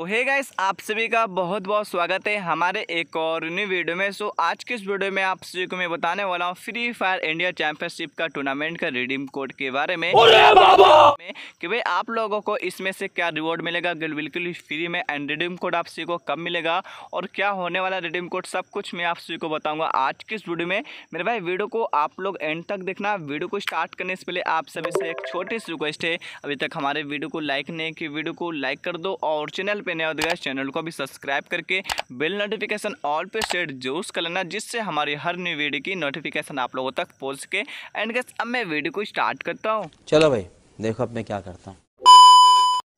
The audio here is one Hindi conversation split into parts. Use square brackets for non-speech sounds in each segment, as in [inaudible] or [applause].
तो हे गाइस आप सभी का बहुत बहुत स्वागत है हमारे एक और न्यू वीडियो में। सो आज के इस वीडियो में आप सभी को मैं बताने वाला हूँ फ्री फायर इंडिया चैंपियनशिप का टूर्नामेंट का रिडीम कोड के बारे में। कि भाई आप लोगों को इसमें से क्या रिवॉर्ड मिलेगा? बिल्कुल फ्री में। एंड रिडीम कोड आप सभी को कब मिलेगा? और क्या होने वाला रिडीम कोड सब कुछ मैं आप सभी को बताऊँगा आज के इस वीडियो में। मेरे भाई वीडियो को आप लोग एंड तक देखना। वीडियो को स्टार्ट करने से पहले आप सभी से एक छोटी सी रिक्वेस्ट है। अभी तक हमारे वीडियो को लाइक नहीं की वीडियो को लाइक कर दो और चैनल पे नए हो तो चैनल को भी सब्सक्राइब करके बेल नोटिफिकेशन ऑल पे सेट ज़रूर कर लेना जिससे हमारी हर न्यू वीडियो की नोटिफिकेशन आप लोगों तक पहुँच सके। एंड गैस अब मैं वीडियो को स्टार्ट करता हूँ। चलो भाई देखो अब मैं क्या करता हूँ।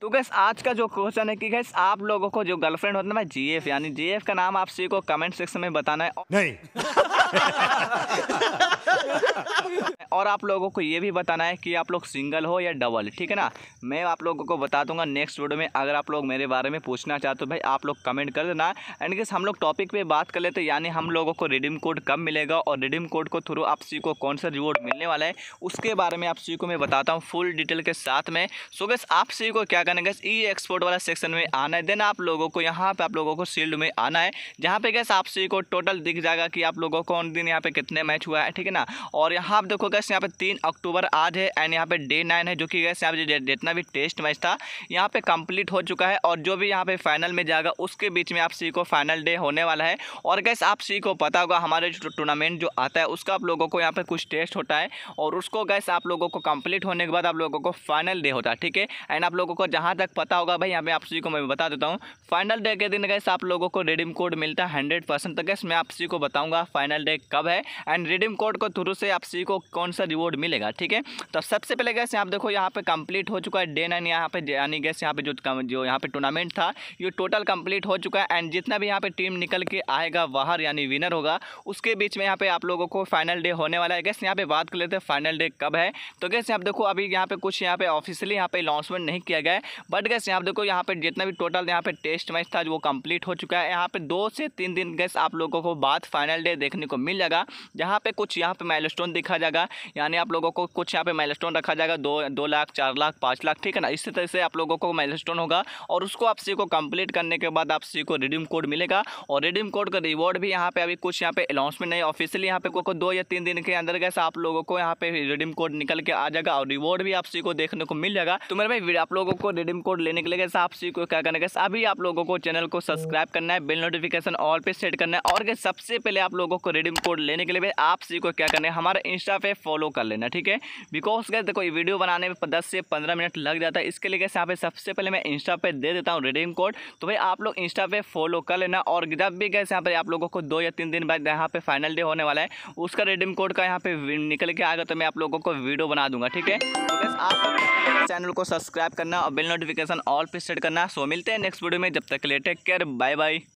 तो गैस आज का जो क्वेश्चन है कि गैस आप लोगों को जो गर्लफ्रेंड होता है ना जीएफ यानी जीएफ का नाम आप सभी को कमेंट सेक्शन में बताना है। नहीं। [laughs] और आप लोगों को ये भी बताना है कि आप लोग सिंगल हो या डबल, ठीक है ना? मैं आप लोगों को बता दूँगा नेक्स्ट वीडियो में, अगर आप लोग मेरे बारे में पूछना चाहते हो भाई, आप लोग कमेंट कर देना। एंड गेस हम लोग टॉपिक पे बात कर लेते यानी हम लोगों को रिडीम कोड कब मिलेगा और रिडीम कोड को थ्रू आप सी को कौन सा रिवॉर्ड मिलने वाला है, उसके बारे में आप सी को मैं बताता हूँ फुल डिटेल के साथ में। सो गैस आप सी को क्या करना गैस ई एक्सपोर्ट वाला सेक्शन में आना है। देन आप लोगों को, यहाँ पर आप लोगों को सील्ड में आना है, जहाँ पे गैस आप सी को टोटल दिख जाएगा कि आप लोगों को कौन दिन यहाँ पे कितने मैच हुआ है, ठीक है ना? और यहाँ आप देखो गैस यहाँ पे तीन अक्टूबर आज है एंड यहाँ पे डे नाइन है, जो कि गैस यहाँ पे जितना भी टेस्ट मैच था, यहाँ पे कंप्लीट हो चुका है और जो भी यहाँ पे फाइनल में जाएगा, उसके बीच में आप सी को फाइनल डे होने वाला है। और गैस आप सी को पता होगा हमारे जो टूर्नामेंट जो आता है, उसका आप लोगों को यहाँ पे कुछ टेस्ट होता है और उसको गैस आप लोगों को कंप्लीट होने के बाद आप लोगों को फाइनल डे होता है, ठीक है? एंड आप लोगों को जहाँ तक पता होगा, भाई यहाँ पे आप सी को मैं बता देता हूँ। फाइनल डे के दिन गैस आप लोगों को रिडीम कोड मिलता है हंड्रेड परसेंट तो गैस मैं आप सी को बताऊँगा फाइनल डे कब है एंड रिडीम कोड को थ्रू से आप सी को कौन सा रिवॉर्ड मिलेगा ठीक है तो सबसे पहले गैस आप देखो यहाँ पे कंप्लीट हो चुका है डे नाइन यहाँ पे यानी गैस यहाँ पे जो जो यहाँ पे टूर्नामेंट था ये टोटल कंप्लीट हो चुका है एंड जितना भी यहाँ पे टीम निकल के आएगा बाहर यानी विनर होगा उसके बीच में यहाँ पे आप लोगों को फाइनल डे होने वाला है गैस यहाँ पे बात कर लेते हैं फाइनल डे कब है तो गैस यहाँ देखो अभी यहाँ पे कुछ यहाँ पे ऑफिशियली यहाँ पे लॉन्चमेंट नहीं किया गया है बट गैस यहाँ देखो यहाँ पे जितना भी टोटल यहाँ पे टेस्ट मैच था वो कंप्लीट हो चुका है यहाँ पे दो से तीन दिन गैस आप लोगों को बाद फाइनल डे देखने को मिल जाएगा। जहाँ पे कुछ यहाँ पे माइलस्टोन दिखा जाएगा यानी आप लोगों को कुछ यहाँ पे माइलस्टोन रखा जाएगा दो दो लाख चार लाख पाँच लाख ठीक है ना? इसी तरह से आप लोगों को माइलस्टोन होगा और उसको आप सी को कंप्लीट करने के बाद आप सी को रिडीम कोड मिलेगा और रिडीम कोड का रिवॉर्ड भी यहाँ पे अभी कुछ यहाँ पे अनाउंसमेंट नहीं ऑफिशियली यहाँ पे को, को दो या तीन दिन के अंदर गैस आप लोगों को यहाँ पे रिडीम कोड निकल के आ जाएगा और रिवॉर्ड भी आप सी को देखने को मिल जाएगा। तो मेरे भाई आप लोगों को रिडीम कोड लेने के लिए गैस आप सी को क्या करना है अभी आप लोगों को चैनल को सब्सक्राइब करना है बिल नोटिफिकेशन ऑल पे सेट करना है और सबसे पहले आप लोगों को रिडीम कोड लेने के लिए आप सी को क्या करना है, हमारे इंस्टा पे फॉलो कर लेना, ठीक है? बिकॉज़ गैस देखो वीडियो बनाने में दस से पंद्रह मिनट लग जाता है। इसके लिए कैसे यहाँ पे सबसे पहले मैं इंस्टा पे दे देता हूँ रिडीम कोड तो भाई, आप लोग इंस्टा पे फॉलो कर लेना और जब भी गैस यहाँ पे आप लोगों को दो या तीन दिन बाद यहाँ पे फाइनल डे होने वाला है, उसका रिडीम कोड का यहाँ पे निकल के आएगा तो मैं आप लोगों को वीडियो बना दूँगा, ठीक है? तो आप चैनल को सब्सक्राइब करना और बिल नोटिफिकेशन ऑल पे सेट करना। सो मिलते हैं नेक्स्ट वीडियो में, जब तक के लिए टेक केयर बाय बाय